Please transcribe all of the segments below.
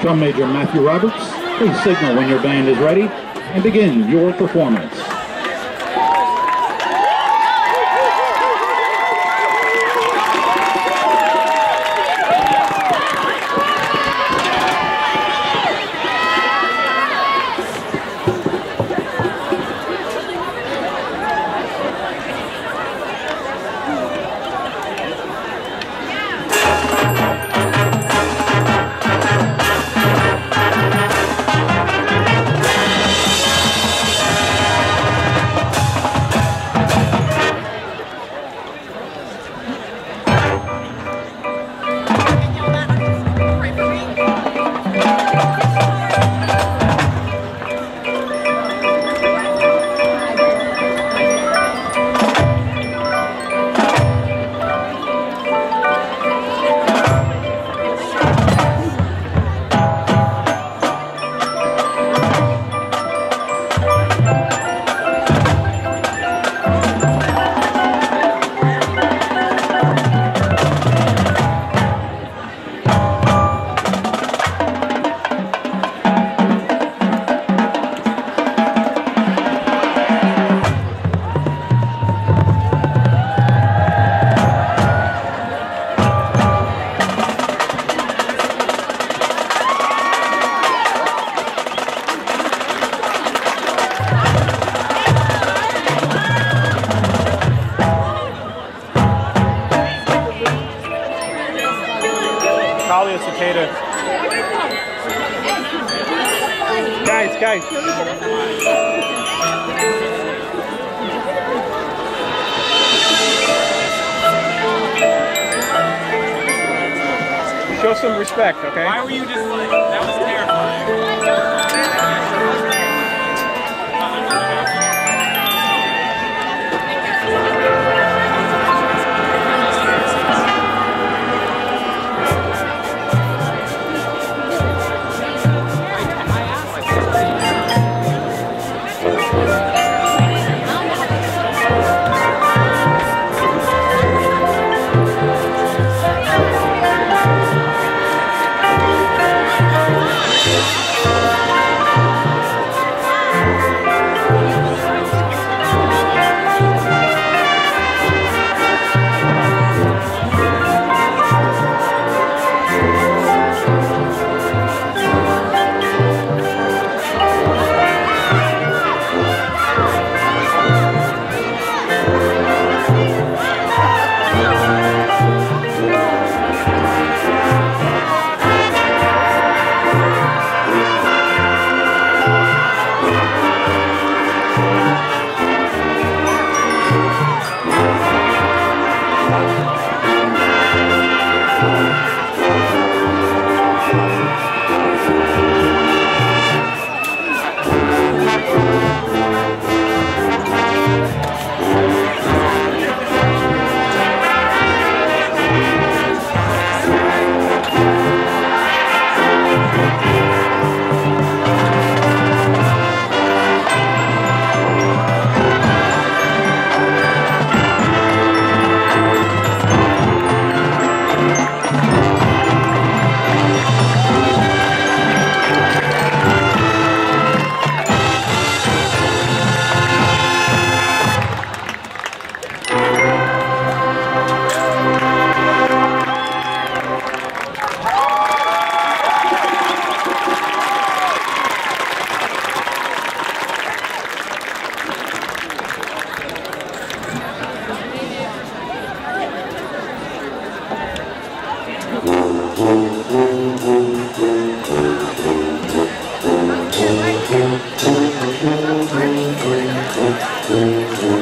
Drum Major Matthew Roberts, please signal when your band is ready and begin your performance. A. Guys, guys. Show some respect, okay? Why were you just like, that was Thank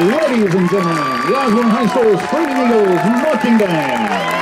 Ladies and gentlemen, the Osbourn High School Spring Eagles Marching Band.